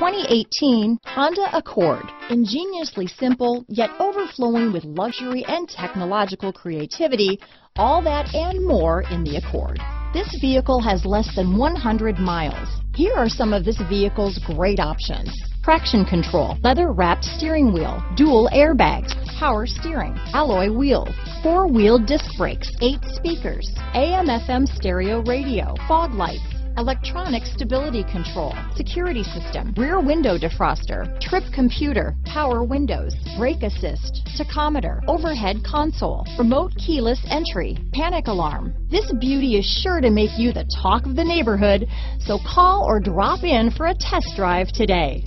2018 Honda Accord. Ingeniously simple, yet overflowing with luxury and technological creativity, all that and more in the Accord. This vehicle has less than 100 miles. Here are some of this vehicle's great options. Traction control, leather wrapped steering wheel, dual airbags, power steering, alloy wheels, four wheel disc brakes, eight speakers, AM FM stereo radio, fog lights, electronic stability control, security system, rear window defroster, trip computer, power windows, brake assist, tachometer, overhead console, remote keyless entry, panic alarm. This beauty is sure to make you the talk of the neighborhood, so call or drop in for a test drive today.